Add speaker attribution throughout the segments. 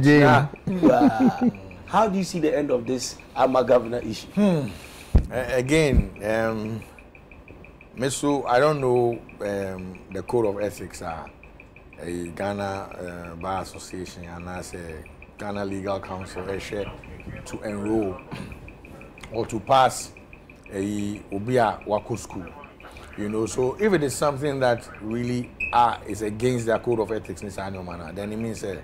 Speaker 1: Jane.
Speaker 2: Wow. How do you see the end of this Ama governor issue?
Speaker 1: Uh, again, um, Meso, I don't know um, the code of ethics are a Ghana uh, Bar Association and as a Ghana Legal Council a share to enroll or to pass a Obia Wako school. You know, so if it is something that really uh, is against their code of ethics in Sanyo manner, then it means uh,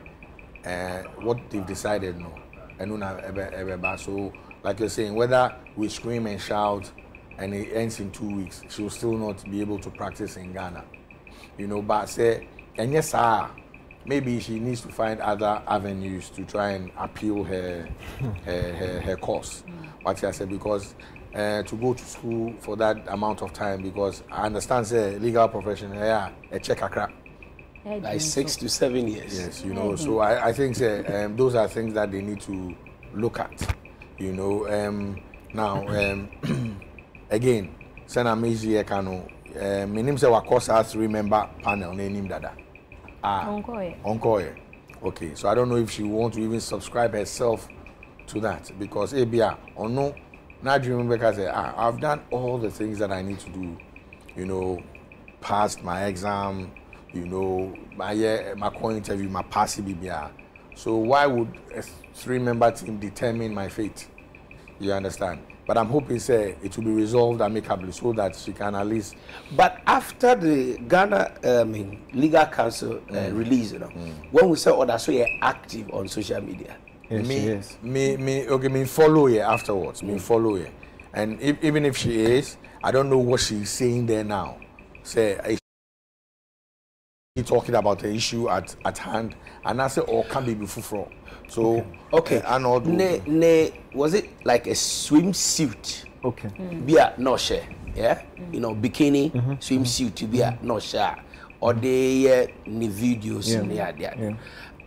Speaker 1: uh, what they've decided no. And una ebe- ebe ba. so like you're saying, whether we scream and shout and it ends in two weeks, she will still not be able to practice in Ghana. You know, but say and yes sir, maybe she needs to find other avenues to try and appeal her her, her, her cause. What I said because uh, to go to school for that amount of time because I understand say legal profession yeah a check a crap.
Speaker 2: Like six to seven years.
Speaker 1: Yes, you know. So I, I think say, um, those are things that they need to look at. You know. Um, now, um, again, Senator Meji Ekano, uh, my name say Wakos has three member panel name dada. Ah,
Speaker 3: Onkoye.
Speaker 1: Onkoye. Okay, so I don't know if she wants to even subscribe herself to that because ABA or no, now do you remember because say, ah, I've done all the things that I need to do. You know, passed my exam, you know, my year, eh, my core interview, my pass BBR. So why would a three-member team determine my fate? You understand? But I'm hoping, say, it will be resolved amicably so that she can at least.
Speaker 2: But after the Ghana I mean, Legal Council uh, mm. release, you know, mm. when we say others so you're active on social media.
Speaker 4: Yes,
Speaker 1: me,
Speaker 4: she is.
Speaker 1: me, me, okay, me follow her afterwards. Me mm. follow her, and if, even if she is, I don't know what she's saying there now. Say, is she talking about the issue at, at hand, and I say, or can be before from. So,
Speaker 2: Okay.
Speaker 1: uh, and all
Speaker 2: Ne, ne, was it like a swimsuit?
Speaker 4: Okay.
Speaker 2: Be a no share, yeah? You know, bikini swimsuit to be a no share. Or they uh, ne videos
Speaker 4: Yeah.
Speaker 2: ne idea.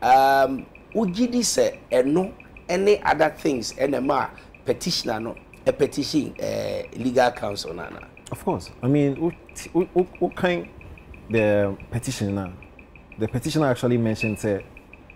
Speaker 4: Yeah.
Speaker 2: Um, would you say no any other things ma petitioner no a petition uh, legal counsel nana.
Speaker 4: Of course. I mean, what, what, what kind the petition now? The petitioner actually mentioned say,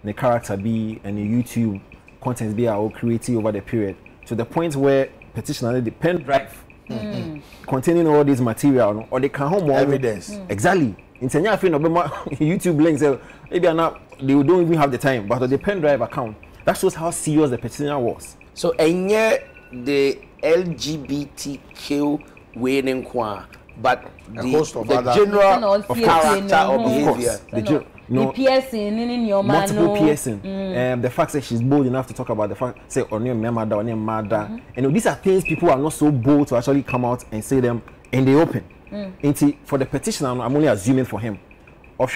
Speaker 4: the character be and the YouTube content be are created over the period to the point where petitioner the pen drive mm-hmm. containing all this material no, or they can home more
Speaker 1: Evidence. Mm.
Speaker 4: Exactly. In Kenya, no YouTube links say maybe not they don't even have the time, but the pen drive account that shows how serious the petitioner was.
Speaker 2: So enye the LGBTQ winning kwa but
Speaker 1: A
Speaker 2: the,
Speaker 1: host of
Speaker 2: the
Speaker 1: other-
Speaker 3: Of
Speaker 2: general
Speaker 3: course.
Speaker 2: character of
Speaker 3: Of
Speaker 2: behavior.
Speaker 4: The no-
Speaker 3: piercing ne ne nneɛma
Speaker 4: multiple
Speaker 3: no
Speaker 4: piercing. Um, the fact that she's bold enough to talk about the fact, say, on your mother, on your mother. And you know, these are things people are not so bold to actually come out and say them in the open. Nti, for the petitioner, I'm only assuming for him. Or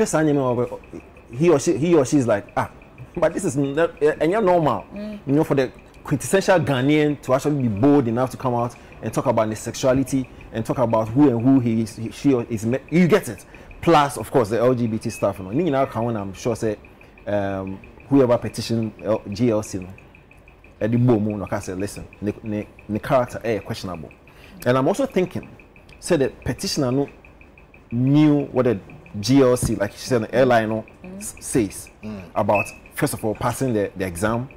Speaker 4: he or she, he or she is like, ah, but this is not, and you're normal. You know, for the quintessential Ghanaian to actually be bold enough to come out and talk about his sexuality and talk about who and who he is, he, she or is. You get it. Plus, of course, the LGBT stuff. You know, ka ho I'm sure say um, whoever petition L- GLC Eddie Bomu, no, can say, listen, the, character is questionable. And I'm also thinking, say the petitioner no knew what the GLC, like she said, the airline mm. s- says mm. about, first of all, passing the, the exam,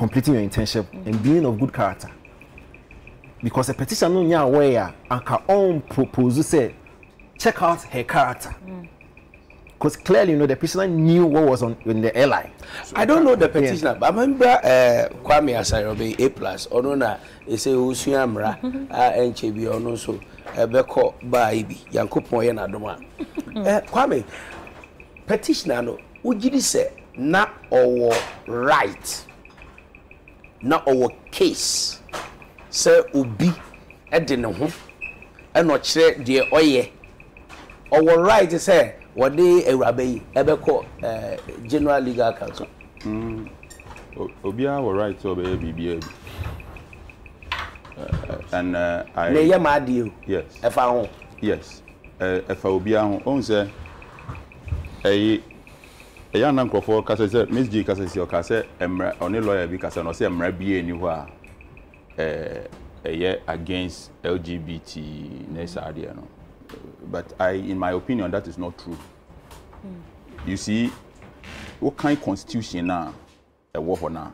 Speaker 4: completing your internship, and being of good character. Because a petitioner no nya aware, and her own propose say, check out her character. Because clearly, you know, the petitioner knew what was on in the airline.
Speaker 2: I don't know the petitioner, but I remember uh, Kwame Asarobe A plus. Ono na ese osua mra a enche bi ono so ebeko ba ibi. Yankopon ye na. Eh Kwame petitioner no ugidi se na owo right. Na owo case. Sɛ obi ɛde ne ho ɛna ɔkyerɛ deɛ ɔyɛ. Ɔwɔ right sɛ wɔde awuraba yi ɛbɛkɔ ɛɛ general legal council.
Speaker 5: O- obiara wɔ right sɛ ɔbɛyɛ biribiara bi. Uh, and uh, I,
Speaker 2: na ɛyɛ maa di o.
Speaker 5: Yes.
Speaker 2: Ɛfa ho.
Speaker 5: Yes. Ɛfa obiara ho. Ɔhu sɛ ɛyi ɛyɛ ana nkurɔfoɔ kasa sɛ miss g kasa si ɔka sɛ mmerɛ ɔne lawyer bi kasa na ɔsɛ mmerɛ bi ni hɔ a ɛɛ ɛyɛ against lgbt ne saa adeɛ no. But i in my opinion that is not true. You see what kind constitution na ɛwɔ hɔ na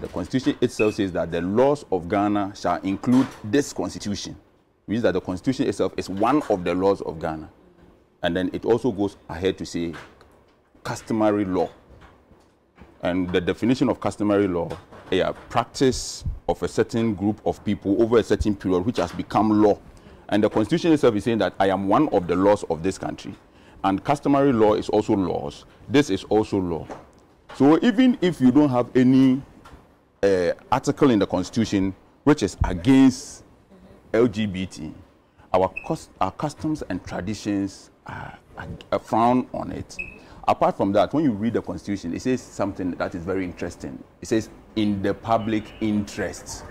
Speaker 5: the constitution itself says that the laws of ghana shall include this constitution means that the constitution itself is one of the laws of ghana. And then it also goes ahead to say customary law. And the definition of customary law a practice of a certain group of people over a certain period which has become law. And the constitution itself is saying that i am one of the laws of this country. And customary law is also laws. This is also law. So even if you don't have any uh, article in the constitution which is against lgbt our, our customs and traditions are, are, are frown on it apart from that when you read the constitution it says something that is very interesting it says in the public interest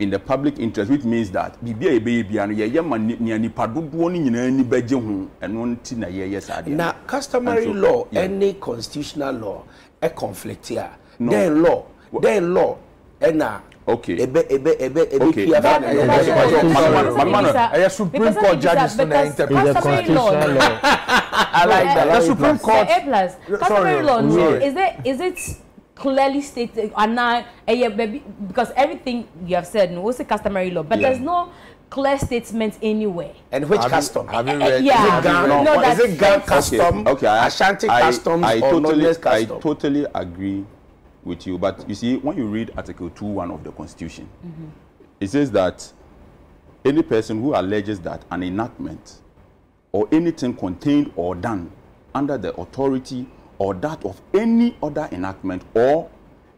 Speaker 5: in the public interest which means that biribi a yɛbɛyɛ bia no yɛyɛ ma ni- nea nipa dodoɔ no nyinaa ani bɛgye ho ɛno nti na yɛyɛ saa adeɛ
Speaker 2: na customary
Speaker 5: so-
Speaker 2: law
Speaker 5: yeah.
Speaker 2: any constitutional law ɛ conflict a
Speaker 5: No.
Speaker 2: then law then law ɛna
Speaker 5: Okay.
Speaker 2: ebe ebe ebe ebe
Speaker 5: Okay,
Speaker 2: pia
Speaker 5: Yeah,
Speaker 2: na yɛ
Speaker 1: Eh, Supreme Court judges na interpret.
Speaker 3: Customary
Speaker 4: constitutional
Speaker 3: law.
Speaker 2: I like that.
Speaker 1: The Supreme Court.
Speaker 3: A plus. Customary law. no. Is it is it clearly stated? And now, baby, because everything you have said, no, what's a customary law? But
Speaker 5: Yeah.
Speaker 3: there's no clear statement anywhere.
Speaker 2: and which
Speaker 1: Have you-
Speaker 2: custom
Speaker 1: have you
Speaker 3: Eh,
Speaker 1: read?
Speaker 3: yeah.
Speaker 1: you
Speaker 2: is it Gan
Speaker 1: read-
Speaker 3: No,
Speaker 2: is it Gan custom
Speaker 5: okay, I,
Speaker 2: Ashanti
Speaker 5: I,
Speaker 2: customs
Speaker 5: I
Speaker 2: or
Speaker 5: totally,
Speaker 2: London's
Speaker 5: I
Speaker 2: custom
Speaker 5: totally agree with you. But you see, when you read Article 2.1 of the Constitution, it says that any person who alleges that an enactment or anything contained or done under the authority or that of any other enactment or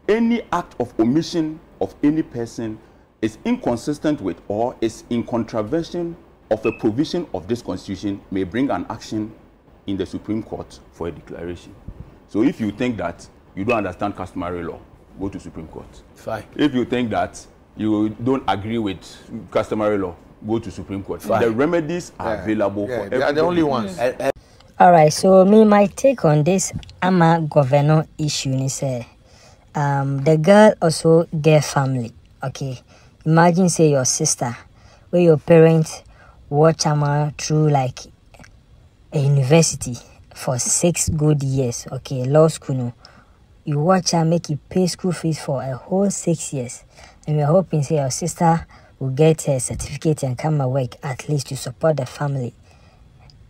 Speaker 5: any act of omission of any person is inconsistent with or is in contravention of a provision of this constitution may bring an action in the Supreme Court for a declaration. So if you think that you don't understand customary law, go to Supreme Court.
Speaker 2: fine
Speaker 5: If you think that you don't agree with customary law, go to Supreme Court. The remedies are
Speaker 1: Yeah,
Speaker 5: available
Speaker 1: yeah,
Speaker 5: for
Speaker 1: they are the only
Speaker 5: everybody.
Speaker 1: ones.
Speaker 6: All right, so me my take on this ama governor issue is say um the girl also get family. Okay. Imagine say your sister where your parents watch ama through like a university for six good years. Okay, law school no. You watch her make you pay school fees for a whole six years. And we're hoping say your sister will get a certificate and come and work at least to support the family.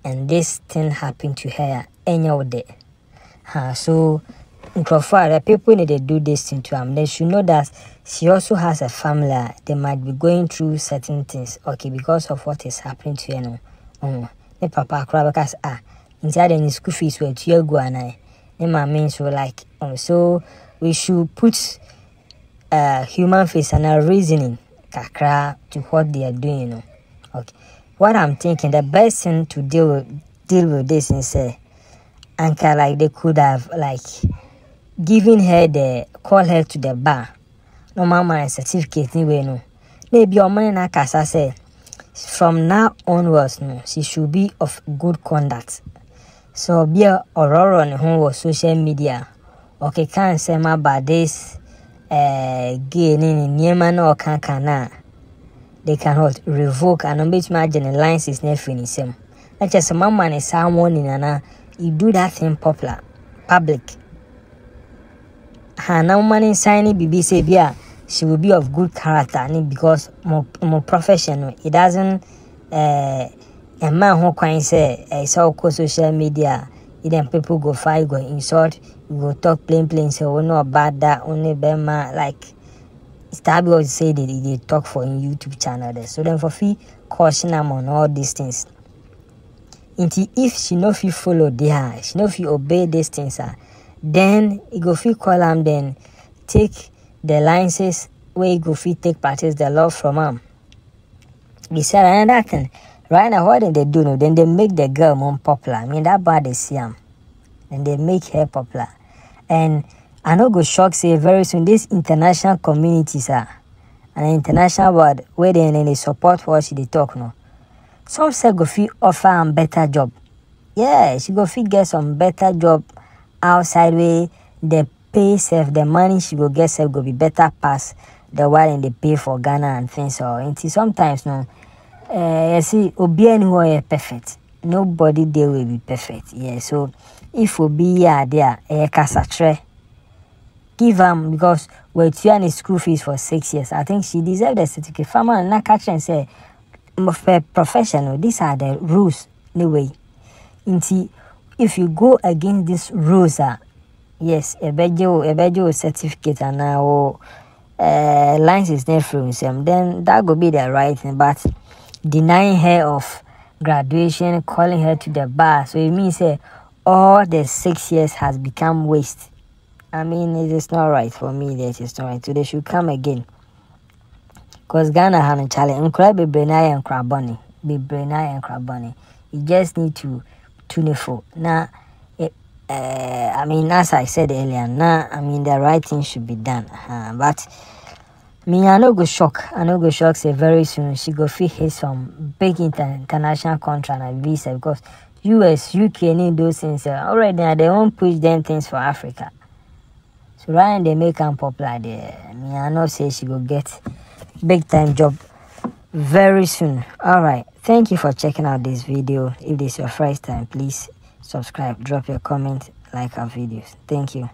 Speaker 6: And this thing happened to her any other day. Uh, so a the people need to do this thing to am they should know that she also has a family. They might be going through certain things okay because of what is happening to her no um, ne papa akora sɛ ah ade ne school fees wɔ atua agu anaa ne maame nso like um, so we should put uh, human face and a reasoning kakra to what they are doing you know okay what i'm thinking the best thing to deal with deal with this is uh, anka like they could have like given her the call her to the bar. No mama certificate anyway no. Maybe your money na kasa say from now onwards no she should be of good conduct. So be a ne ho wɔ social media. Ɔkeka nsɛm aba this. uh, gay ne ne nneɛma na ɔkaka na they can what revoke and ɔmbɛtumi agye ne license na afiri ne nsam. Na kyerɛ sɛ mama ne saa warning ana you do that thing popular public. Ha na moma ne nsan ne biribi sɛ bi a she will be of good character ne because mo mo profession no it doesn't uh, ɛma ho kwan sɛ ɛyɛ sɛ wokɔ social media a then people go fight go insult you go talk plain plain wo ne ɔba da wo ne bɛma like Star Wars say they, they talk for in YouTube channel there. So then for fee caution them on all these things. Until if she no fit follow there, she no fit obey these things, ah, then it go fit call am then take the licenses where you go fit take practice the law from am. Beside another thing, right now what they do? No, then they make the girl more popular. I mean that bad they see am. and they make her popular. And I no go shock say very soon this international communities are an international world where they, they support what she dey talk no. Some say go fit offer am better job. Yeah, she go fit get some better job outside where the pay sef the money she go get sef go be better pass the one they pay for Ghana and things so until sometimes no you see obiara ni hɔ yɛ perfect nobody there will be perfect. Yeah so if obi yɛ ade a ɛyɛ kasakyerɛ. Give am because wɔatua ne school fees for six years. I think she deserve a certificate. Farmer na ka kyerɛ sɛ for professional these are the rules anyway. way. Nti if you go against these rules ah yes ɛbɛgye wo ɛbɛgye wo certificate anaa wo uh, license ne firi nsɛm then that go be the right thing. But denying her of graduation calling her to the bar. So it means say all the six years has become waste. I mean it is not right for me that is not right. So they should come again. Because ghana ha a challenge. ayɛ nkora bɔne bebree na ayɛ nkora you just need to tune it for. Now uh, I mean, as I said earlier, now I mean the right thing should be done. Uh, but me, I no go shock. I no go shock. Say very soon she go fit hit some big international contract and visa because US, UK need those things uh, already. They won't push them things for Africa. So right now they make them popular there. Me, I know say she go get big time job very soon. All right. Thank you for checking out this video. If this is your first time, please subscribe, drop your comment, like our videos. Thank you.